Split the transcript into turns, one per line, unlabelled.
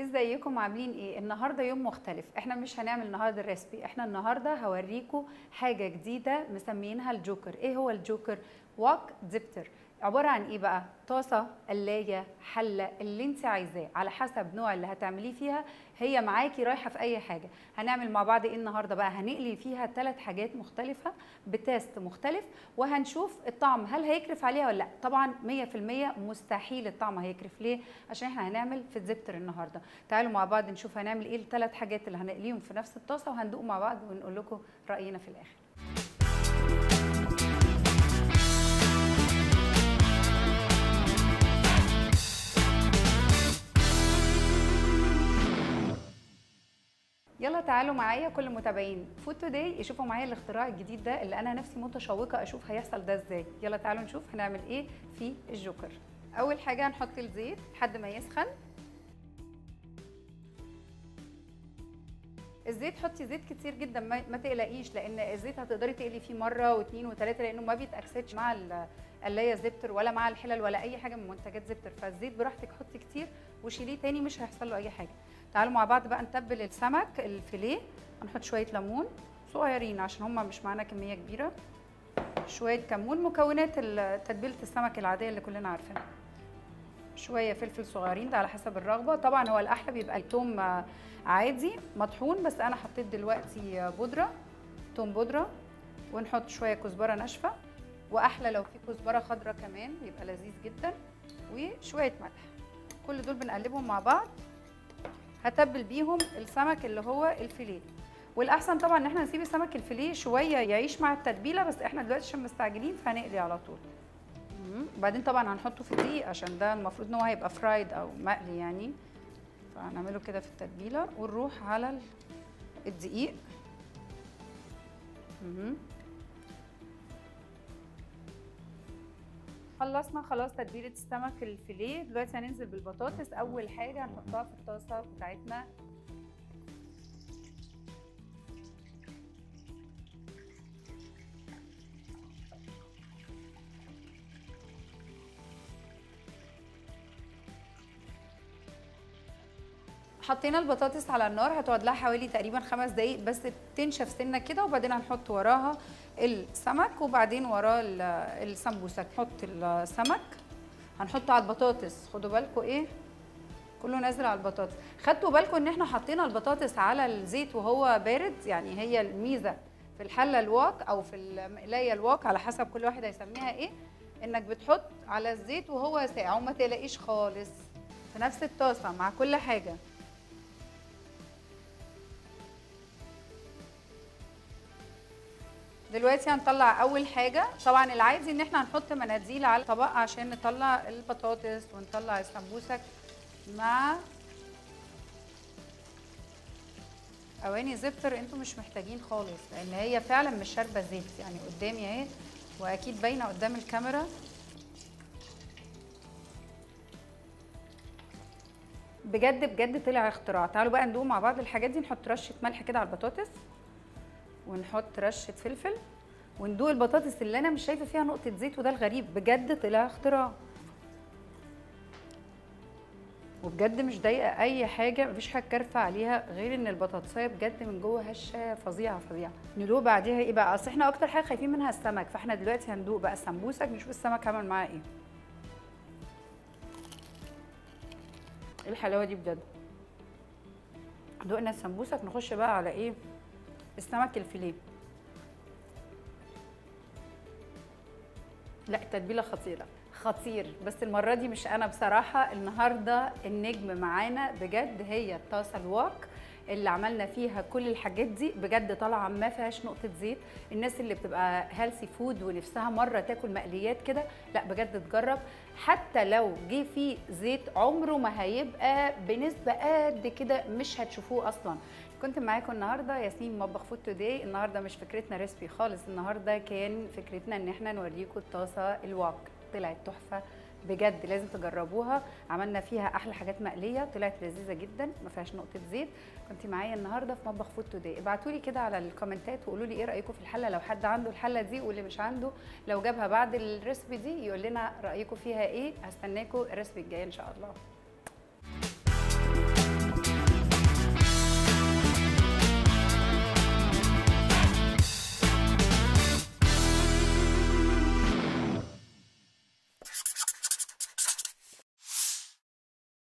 ازيكم؟ عاملين إيه؟ النهارده يوم مختلف. إحنا مش هنعمل النهارده الريسبي إحنا النهارده هوريكم حاجة جديده مسمينها الجوكر. إيه هو الجوكر؟ واك زبتر عبارة عن إيه بقى؟ طاسة قلاية حلة اللي انت عايزاه. على حسب نوع اللي هتعمليه فيها هي معاكي رايحة في أي حاجة. هنعمل مع بعض إيه النهارده بقى؟ هنقلي فيها ثلاث حاجات مختلفة بتيست مختلف وهنشوف الطعم هل هيكرف عليها ولا لأ. طبعا 100% مستحيل الطعم هيكرف. ليه؟ عشان إحنا هنعمل في الزبتر النهارده. تعالوا مع بعض نشوف هنعمل إيه الثلاث حاجات اللي هنقليهم في نفس الطاسة وهندوق مع بعض ونقول لكم رأينا في الآخر. يلا تعالوا معايا كل متابعين فود توداي يشوفوا معايا الاختراع الجديد ده اللي أنا نفسي متشوقة أشوف هيحصل ده إزاي. يلا تعالوا نشوف هنعمل إيه في الجوكر. أول حاجة هنحط الزيت لحد ما يسخن. الزيت حطي زيت كتير جدا ما, ما تقلقيش لأن الزيت هتقدري تقلي فيه مرة واثنين وثلاثه لأنه ما بيتأكسدش مع القلايه زبتر ولا مع الحلل ولا أي حاجة من منتجات زبتر. فالزيت براحتك حطي كتير وشيليه تاني مش هيحصل له أي حاجة. تعالوا مع بعض بقى نتبل السمك الفيليه. هنحط شوية ليمون صغيرين عشان هما مش معانا كمية كبيرة. شوية كمون مكونات تتبيلة السمك العادية اللي كلنا عارفينها. شوية فلفل صغيرين ده على حسب الرغبة. طبعا هو الأحلى بيبقى التوم عادي مطحون بس أنا حطيت دلوقتي بودرة توم بودرة. ونحط شوية كزبرة ناشفة. وأحلى لو في كزبرة خضراء كمان بيبقى لذيذ جدا. وشوية ملح. كل دول بنقلبهم مع بعض. هتبل بيهم السمك اللي هو الفيليه. والأحسن طبعا إن إحنا نسيب السمك الفيليه شوية يعيش مع التتبيلة بس إحنا دلوقتي عشان مستعجلين فهنقلي على طول. وبعدين طبعا هنحطه في الدقيق عشان ده المفروض إن هو هيبقى فرايد أو مقلي يعني. فهنعمله كده في التتبيلة ونروح على الدقيق. خلصنا خلاص تتبيلة السمك الفيليه. دلوقتي هننزل بالبطاطس. أول حاجة هنحطها في الطاسة بتاعتنا. حطينا البطاطس على النار هتقعد لها حوالي تقريبا خمس دقايق بس تنشف سنة كده وبعدين هنحط وراها السمك وبعدين وراه السمبوسك. نحط السمك هنحطه على البطاطس. خدوا بالكم إيه؟ كله نازل على البطاطس. خدتوا بالكم إن إحنا حطينا البطاطس على الزيت وهو بارد؟ يعني هي الميزة في الحلة الواك أو في المقلاية الواك على حسب كل واحد هيسميها إيه إنك بتحط على الزيت وهو ساقع وما تقلقيش خالص. في نفس الطاسة مع كل حاجة. دلوقتي هنطلع أول حاجة. طبعا العادي إن إحنا هنحط مناديل على الطبق عشان نطلع البطاطس ونطلع السمبوسك. مع أواني زبتر أنتوا مش محتاجين خالص لأن هي فعلا مش شاربة زيت. يعني قدامي أهي وأكيد باينة قدام الكاميرا. بجد بجد طلع اختراع. تعالوا بقى ندوق مع بعض الحاجات دي نحط رشة ملح كده على البطاطس. ونحط رشة فلفل وندوق البطاطس اللي أنا مش شايفة فيها نقطة زيت وده الغريب بجد طلع اختراع. وبجد مش ضايقة أي حاجة مفيش حاجة كارفة عليها غير إن البطاطساية بجد من جوه هشة فظيعة فظيعة. ندوق بعديها إيه بقى؟ أصل إحنا أكتر حاجة خايفين منها السمك فإحنا دلوقتي هندوق بقى السمبوسك نشوف السمك عمل معاه إيه. إيه الحلاوة دي بجد؟ دوقنا السمبوسك نخش بقى على إيه؟ السمك الفيليه. لا التتبيله خطيره خطير. بس المره دي مش أنا بصراحه النهارده النجم معانا بجد هي الطاسه ال wok اللي عملنا فيها كل الحاجات دي. بجد طالعه ما فيهاش نقطه زيت. الناس اللي بتبقى healthy food ونفسها مره تاكل مقليات كده لا بجد تجرب. حتى لو جه فيه زيت عمره ما هيبقى بنسبة قد كده مش هتشوفوه أصلا. كنت معاكم النهارده ياسمين مطبخ Food Today النهارده مش فكرتنا recipe خالص النهارده كان فكرتنا إن إحنا نوريكم الطاسة ال wok طلعت تحفة بجد لازم تجربوها. عملنا فيها أحلى حاجات مقلية طلعت لذيذة جدا ما فيهاش نقطة زيت. كنت معايا النهارده في مطبخ Food Today ابعتوا لي كده على الكومنتات وقولوا لي إيه رأيكم في الحلة. لو حد عنده الحلة دي واللي مش عنده لو جابها بعد الريسبي دي يقول لنا رأيكم فيها إيه. هستناكم الريسبي الجاية إن شاء الله.